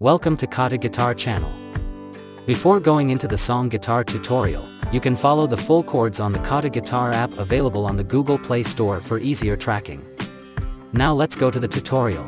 Welcome to KhaTo Guitar channel. Before going into the song guitar tutorial, you can follow the full chords on the KhaTo Guitar app available on the Google Play Store for easier tracking. Now let's go to the tutorial.